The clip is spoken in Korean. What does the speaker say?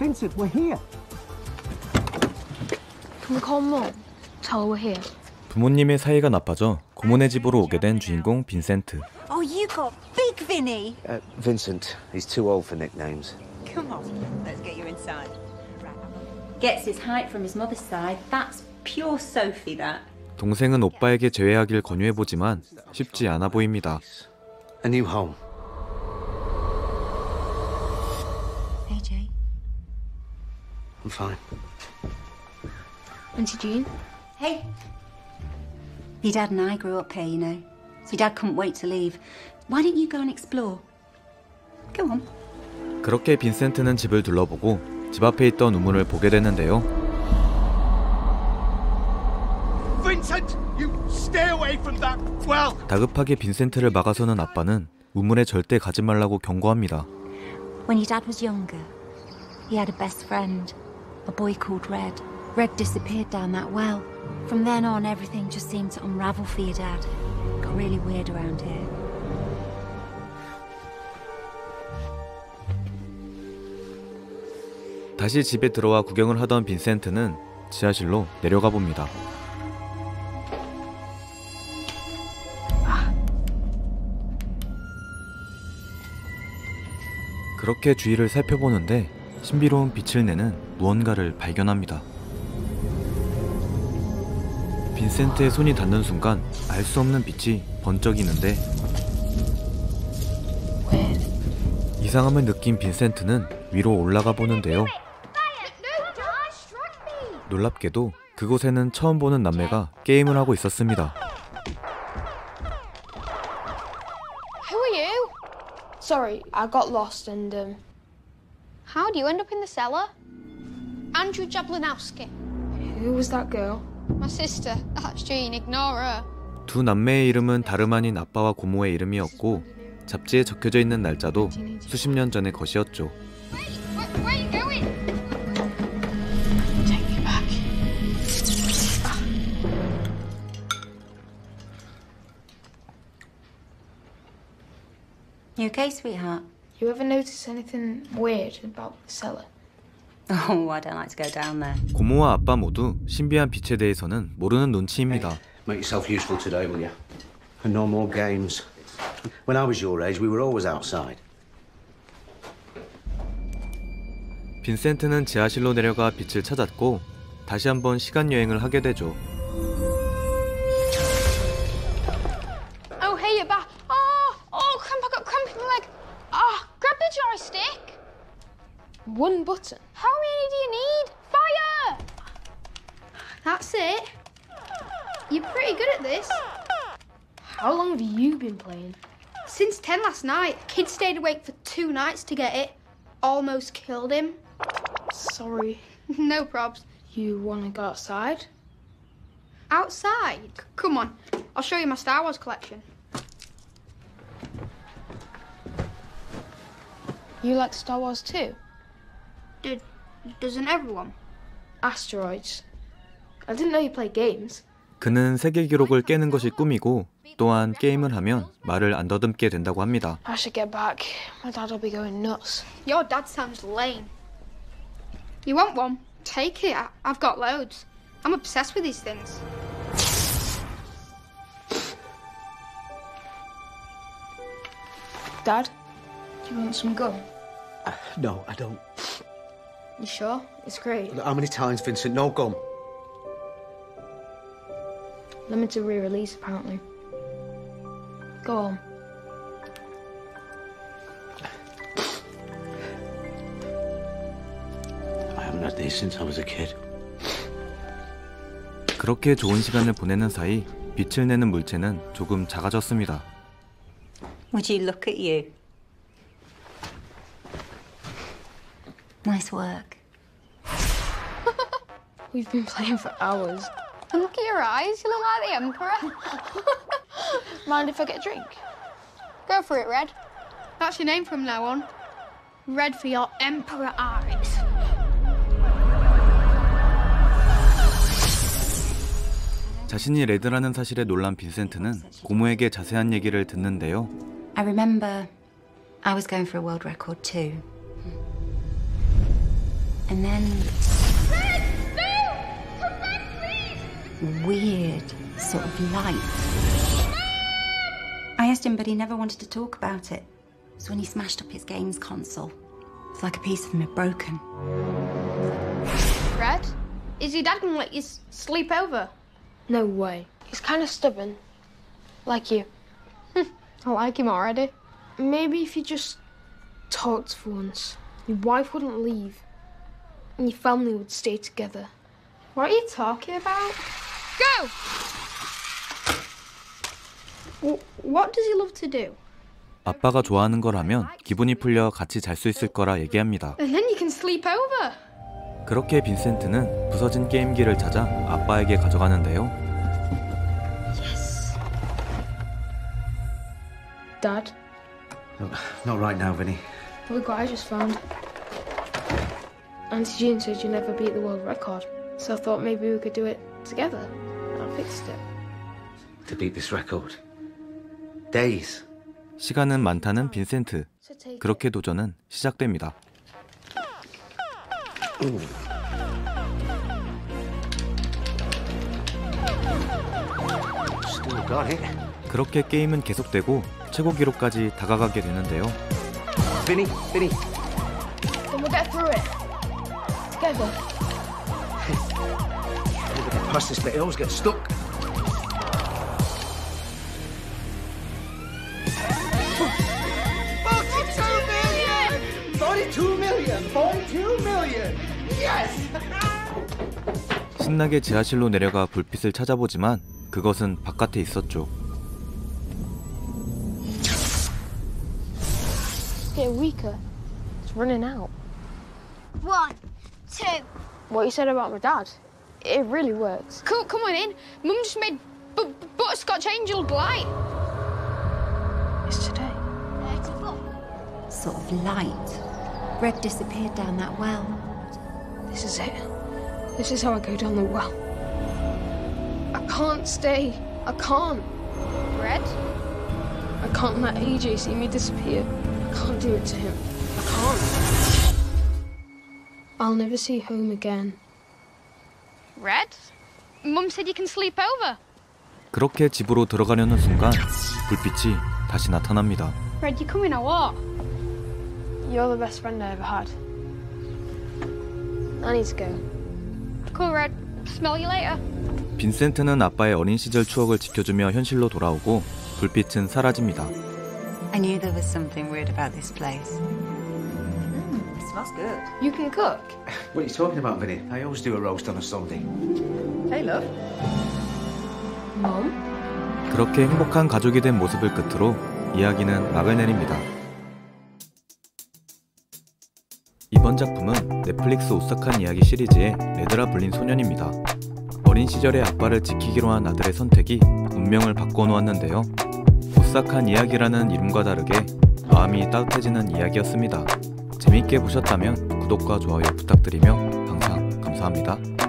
Vincent, we're here. Can we call mum? Tell her we're here. 부모님의 사이가 나빠져 고모네 집으로 오게 된 주인공 빈센트. Oh, you got big Vinny. Uh, Vincent. He's too old for nicknames. Come on, let's get you inside. Gets his height from his mother's side. That's pure Sophie, that. 동생은 오빠에게 제외하길 권유해보지만 쉽지 않아 보입니다. A new home. I'm fine. Auntie Jean? Hey. Your dad and I grew up here, you know. So your dad couldn't wait to leave. Why don't you go and explore? Go on. 그렇게 빈센트는 집을 둘러보고 집 앞에 있던 우물을 보게 되는데요. Vincent, you stay away from that well. 다급하게 빈센트를 막아서는 아빠는 우물에 절대 가지 말라고 경고합니다. When your dad was younger, he had a best friend, a boy called Red. Red disappeared down that well. From then on, everything just seemed to unravel for your dad. Got really weird around here. 다시 집에 들어와 구경을 하던 빈센트는 지하실로 내려가 봅니다. 그렇게 주위를 살펴보는데 신비로운 빛을 내는 무언가를 발견합니다. 빈센트의 손이 닿는 순간 알 수 없는 빛이 번쩍이는데 이상함을 느낀 빈센트는 위로 올라가 보는데요. 놀랍게도 그곳에는 처음 보는 남매가 게임을 하고 있었습니다. Who are you? Sorry, I got lost and um. How do you end up in the cellar? Andrew Jablanowski. Who was that girl? My sister. That's Jean. Ignore her. 두 남매의 이름은 다름 아닌 아빠와 고모의 이름이었고 잡지에 적혀져 있는 날짜도 수십 년 전의 것이었죠. Wait, where, where are you going? Take me back. You okay, sweetheart? You ever notice anything weird about the cellar? Oh, I don't like to go down there. 고모와 아빠 모두 신비한 빛에 대해서는 모르는 눈치입니다. Make yourself useful today, will you? And no more games. When I was your age, we were always outside. 빈센트는 지하실로 내려가 빛을 찾았고 다시 한번 시간 여행을 하게 되죠. One button. How many do you need? Fire! That's it. You're pretty good at this. How long have you been playing? Since 10 last night, kid stayed awake for two nights to get it. Almost killed him. Sorry. no probs. You want to go outside? Outside? Come on, I'll show you my Star Wars collection. You like Star Wars too? Did, doesn't everyone? Asteroids. I didn't know you played games. 그는 세계 기록을 깨는 것이 꿈이고 또한 게임을 하면 말을 안 더듬게 된다고 합니다. I should get back. My dad'll be going nuts. Your dad sounds lame. You want one? Take it. I- I've got loads. I'm obsessed with these things. Dad, do you want some gum? No, I don't. You sure? It's great. How many times, Vincent? No gum. Limited re-release, apparently. Go on. I haven't had these since I was a kid. 그렇게 좋은 시간을 보내는 사이 빛을 내는 물체는 조금 작아졌습니다. Would you look at you? Nice work. We've been playing for hours. Look at your eyes. You look like the Emperor. Mind if I get a drink? Go for it, Red. That's your name from now on. Red for your Emperor eyes. 자신이 레드라는 사실에 놀란 빈센트는 고모에게 자세한 얘기를 듣는데요. I remember I was going for a world record too. And then. Weird sort of light. I asked him, but he never wanted to talk about it. So when he smashed up his games console, it's like a piece of him had broken. Fred, Is your dad gonna let you sleep over? No way. He's kind of stubborn. Like you. Hmm, I like him already. Maybe if you just talked for once, your wife wouldn't leave. And your family would stay together. What are you talking about? Go! W- what does he love to do? 아빠가 좋아하는 걸 하면 기분이 풀려 같이 잘 수 있을 거라 얘기합니다. And then you can sleep over. 그렇게 빈센트는 부서진 게임기를 찾아 아빠에게 가져가는데요. Dad, No, not right now, Vinny. look what I just found. Auntie Jean said you never beat the world record, so I thought maybe we could do it together. I fixed it. To beat this record. Days. 시간은 많다는 빈센트. 그렇게 도전은 시작됩니다. 그렇게 게임은 계속되고 최고 기록까지 다가가게 되는데요. Vinny, Vinny. Then we'll get through it. Together. Get past this bit. I always get stuck. Forty-two million! Forty-two million! Forty-two million! Yes! 신나게 지하실로 내려가 불빛을 찾아보지만 그것은 바깥에 있었죠. It's getting weaker. It's running out. One, two. What you said about my dad, it really works. Cool, come on in. Mum just made b- butterscotch angel delight. It's today. Thirty-four. Sort of light. Red disappeared down that well. This is it. This is how I go down the well. I can't stay. I can't. Red? I can't let AJ see me disappear. I can't do it to him. I can't. I'll never see home again. Red? Mum said you can sleep over. 그렇게 집으로 들어가려는 순간 불빛이 다시 나타납니다. Red, you coming or what? You're the best friend I ever had. I need to go. Cool, Red. Smell you later. 빈센트는 아빠의 어린 시절 추억을 지켜주며 현실로 돌아오고 불빛은 사라집니다. I knew there was something weird about this place. Smells good. You can cook. What are you talking about, Vinny? I always do a roast on a Sunday. Hey, love. Mom? 그렇게 행복한 가족이 된 모습을 끝으로 이야기는 막을 내립니다. 이번 작품은 넷플릭스 오싹한 이야기 시리즈의 레드라 불린 소년입니다. 어린 시절의 아빠를 지키기로 한 아들의 선택이 운명을 바꿔놓았는데요. 오싹한 이야기라는 이름과 다르게 마음이 따뜻해지는 이야기였습니다. 재밌게 보셨다면 구독과 좋아요 부탁드리며 항상 감사합니다.